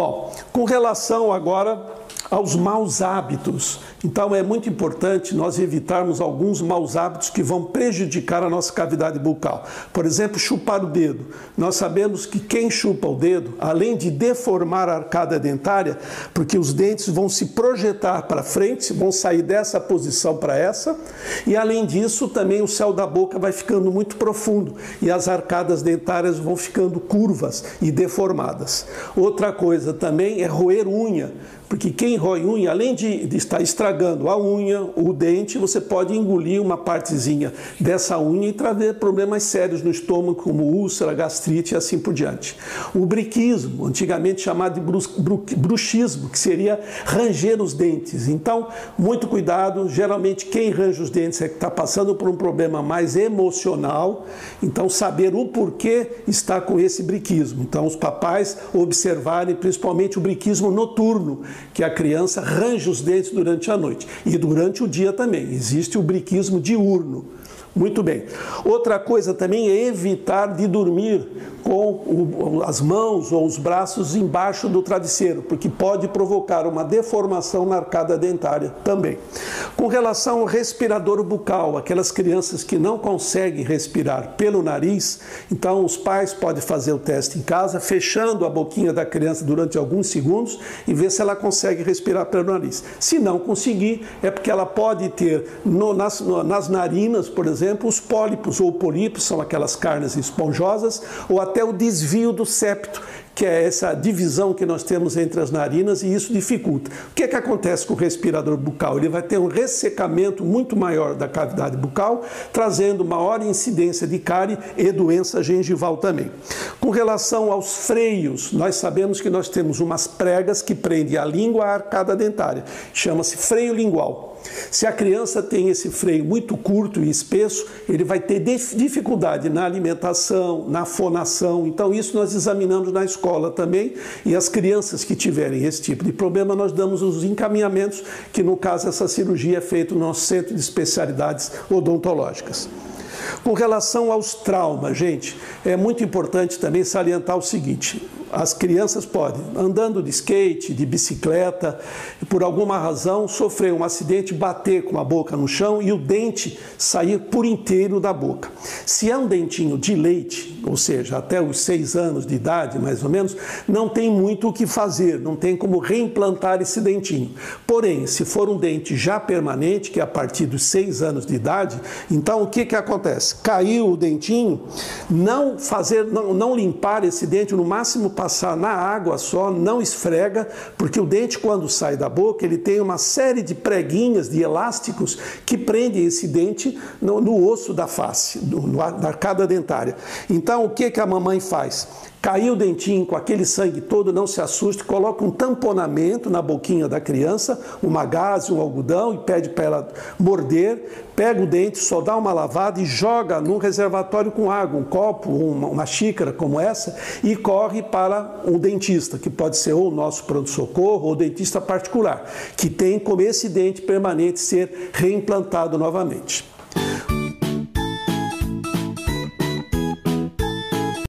Bom, com relação agora aos maus hábitos. Então é muito importante nós evitarmos alguns maus hábitos que vão prejudicar a nossa cavidade bucal. Por exemplo, chupar o dedo. Nós sabemos que quem chupa o dedo, além de deformar a arcada dentária, porque os dentes vão se projetar para frente, vão sair dessa posição para essa, e além disso, também o céu da boca vai ficando muito profundo e as arcadas dentárias vão ficando curvas e deformadas. Outra coisa também é roer unha porque quem rói unha, além de, de, estar estragando a unha, o dente, você pode engolir uma partezinha dessa unha e trazer problemas sérios no estômago, como úlcera, gastrite e assim por diante. O briquismo, antigamente chamado de bruxismo, que seria ranger os dentes. Então, muito cuidado, geralmente quem range os dentes é que está passando por um problema mais emocional, então saber o porquê está com esse briquismo. Então, os papais observarem principalmente o briquismo noturno, que a criança range os dentes durante a noite. E durante o dia também. Existe o briquismo diurno. Muito bem. Outra coisa também é evitar de dormir com as mãos ou os braços embaixo do travesseiro, porque pode provocar uma deformação na arcada dentária também. Com relação ao respirador bucal, aquelas crianças que não conseguem respirar pelo nariz, então os pais podem fazer o teste em casa, fechando a boquinha da criança durante alguns segundos e ver se ela consegue respirar pelo nariz. Se não conseguir, é porque ela pode ter no, nas, no, nas narinas, por exemplo, os pólipos ou polipos, são aquelas carnes esponjosas, ou até o desvio do septo, que é essa divisão que nós temos entre as narinas, e isso dificulta. O que, é que acontece com o respirador bucal? Ele vai ter um ressecamento muito maior da cavidade bucal, trazendo maior incidência de cárie e doença gengival também. Com relação aos freios, nós sabemos que nós temos umas pregas que prendem a língua à arcada dentária, chama-se freio lingual. Se a criança tem esse freio muito curto e espesso, ele vai ter dificuldade na alimentação, na fonação. Então, isso nós examinamos na escola também. E as crianças que tiverem esse tipo de problema, nós damos os encaminhamentos, que no caso essa cirurgia é feita no nosso centro de especialidades odontológicas. Com relação aos traumas, gente, é muito importante também salientar o seguinte: as crianças podem, andando de skate, de bicicleta, por alguma razão sofrer um acidente, bater com a boca no chão e o dente sair por inteiro da boca. Se é um dentinho de leite, ou seja, até os seis anos de idade, mais ou menos, não tem muito o que fazer, não tem como reimplantar esse dentinho. Porém, se for um dente já permanente, que é a partir dos seis anos de idade, então o que, que acontece? Caiu o dentinho, não fazer, não, não limpar esse dente, no máximo passar na água só, não esfrega, porque o dente, quando sai da boca, ele tem uma série de preguinhas, de elásticos, que prendem esse dente no, no osso da face, no, no, na arcada dentária. Então, o que, que a mamãe faz? Caiu o dentinho com aquele sangue todo, não se assuste, coloca um tamponamento na boquinha da criança, uma gaze, um algodão e pede para ela morder, pega o dente, só dá uma lavada e joga num reservatório com água, um copo, uma, uma xícara como essa, e corre para um dentista, que pode ser ou o nosso pronto-socorro ou dentista particular, que tem como esse dente permanente ser reimplantado novamente.